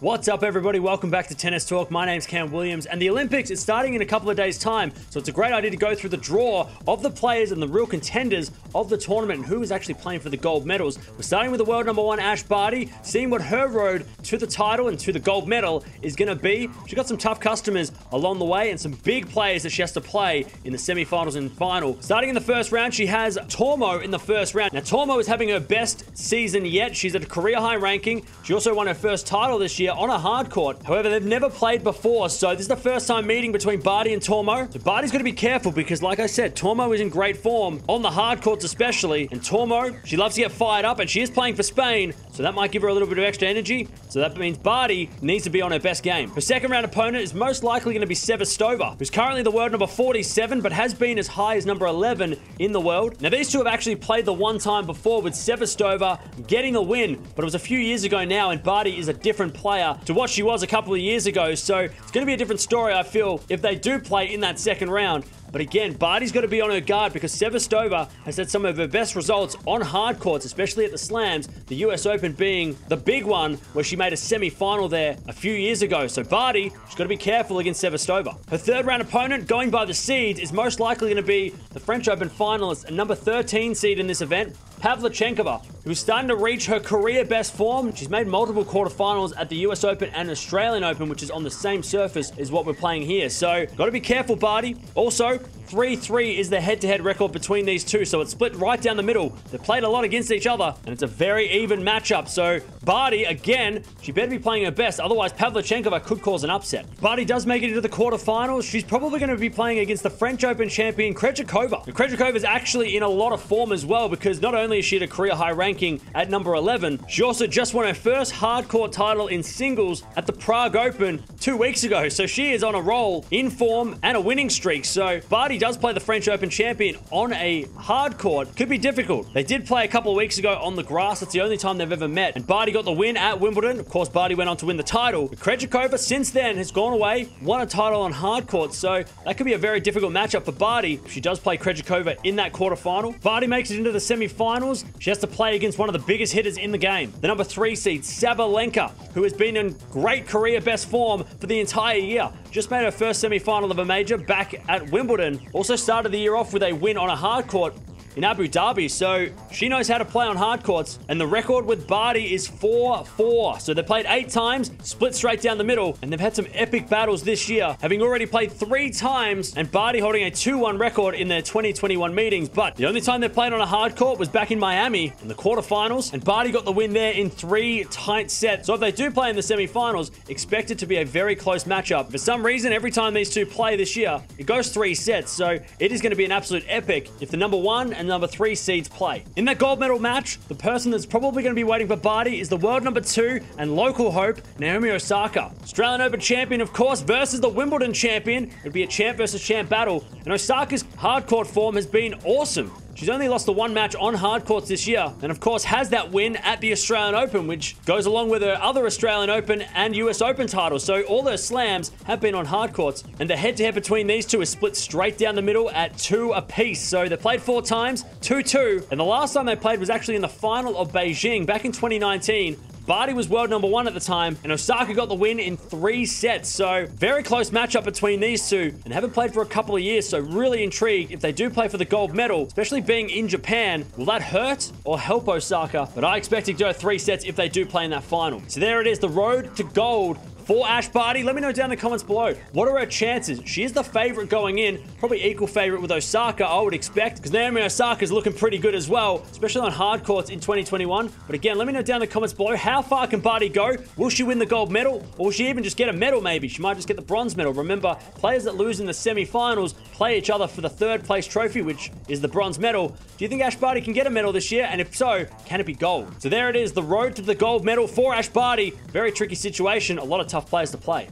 What's up, everybody? Welcome back to Tennis Talk. My name's Cam Williams, and the Olympics is starting in a couple of days' time, so it's a great idea to go through the draw of the players and the real contenders of the tournament and who is actually playing for the gold medals. We're starting with the world number one, Ash Barty, seeing what her road to the title and to the gold medal is going to be. She's got some tough customers along the way and some big players that she has to play in the semi-finals and final. Starting in the first round, she has Tormo in the first round. Now, Tormo is having her best season yet. She's at a career high ranking. She also won her first title this year on a hard court. However, they've never played before, so this is the first time meeting between Barty and Tormo. So Barty's got to be careful because, like I said, Tormo is in great form on the hard courts especially. And Tormo, she loves to get fired up, and she is playing for Spain, so that might give her a little bit of extra energy. So that means Barty needs to be on her best game. Her second round opponent is most likely going to be Sevastova, who's currently the world number 47, but has been as high as number 11 in the world. Now, these two have actually played the one time before with Sevastova getting a win, but it was a few years ago now, and Barty is a different player player to what she was a couple of years ago. So it's going to be a different story, I feel, if they do play in that second round. But again, Barty's got to be on her guard because Sevastova has had some of her best results on hard courts, especially at the slams. The US Open being the big one where she made a semi-final there a few years ago. So Barty, she's got to be careful against Sevastova. Her third round opponent, going by the seeds, is most likely going to be the French Open finalist and number 13 seed in this event, Pavlyuchenkova, who's starting to reach her career best form. She's made multiple quarterfinals at the US Open and Australian Open, which is on the same surface as what we're playing here. So, got to be careful, Barty. Also, 3-3 is the head-to-head -head record between these two, so it's split right down the middle. They played a lot against each other, and it's a very even matchup. So Barty, again, she better be playing her best, otherwise Pavlyuchenkova could cause an upset. Barty does make it into the quarterfinals. She's probably going to be playing against the French Open champion Krejcikova. Is actually in a lot of form as well, because not only is she at a career high ranking at number 11, she also just won her first hardcourt title in singles at the Prague Open two weeks ago. So she is on a roll in form and a winning streak. So Barty does play the French Open champion on a hard court, could be difficult. They did play a couple of weeks ago on the grass. That's the only time they've ever met. And Barty got the win at Wimbledon. Of course, Barty went on to win the title. But Krejcikova, since then, has gone away, won a title on hard court. So that could be a very difficult matchup for Barty if she does play Krejcikova in that quarterfinal. Barty makes it into the semifinals. She has to play against one of the biggest hitters in the game. The number three seed, Sabalenka, who has been in great career best form for the entire year. Just made her first semi-final of a major back at Wimbledon. Also started the year off with a win on a hard court in Abu Dhabi, so she knows how to play on hard courts. And the record with Barty is 4-4. So they played eight times, split straight down the middle, and they've had some epic battles this year, having already played three times, and Barty holding a 2-1 record in their 2021 meetings. But the only time they played on a hard court was back in Miami in the quarterfinals, and Barty got the win there in three tight sets. So if they do play in the semifinals, expect it to be a very close matchup. For some reason, every time these two play this year, it goes three sets, so it is going to be an absolute epic if the number one and number three seeds play. In that gold medal match, the person that's probably going to be waiting for Barty is the world number two and local hope, Naomi Osaka. Australian Open champion, of course, versus the Wimbledon champion. It would be a champ versus champ battle, and Osaka's hard court form has been awesome. She's only lost the one match on hard courts this year, and of course has that win at the Australian Open, which goes along with her other Australian Open and US Open titles. So all her slams have been on hard courts, and the head-to-head between these two is split straight down the middle at two apiece. So they played four times, 2-2, and the last time they played was actually in the final of Beijing back in 2019, Barty was world number one at the time, and Osaka got the win in three sets. So, very close matchup between these two, and haven't played for a couple of years. So, really intrigued if they do play for the gold medal, especially being in Japan. Will that hurt or help Osaka? But I expect it to go three sets if they do play in that final. So, there it is the road to gold for Ash Barty. Let me know down in the comments below. What are her chances? She is the favorite going in. Probably equal favorite with Osaka, I would expect, because Naomi Osaka is looking pretty good as well, especially on hard courts in 2021. But again, let me know down in the comments below. How far can Barty go? Will she win the gold medal? Or will she even just get a medal maybe? She might just get the bronze medal. Remember, players that lose in the semi-finals play each other for the third place trophy, which is the bronze medal. Do you think Ash Barty can get a medal this year? And if so, can it be gold? So there it is, the road to the gold medal for Ash Barty. Very tricky situation. A lot of tough tough players to play.